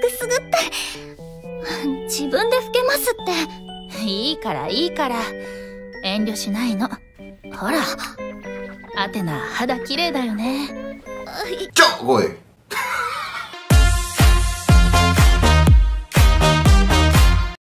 くすぐって。自分で拭けますって。いいからいいから。遠慮しないの。ほら。アテナ肌綺麗だよね。ちょおい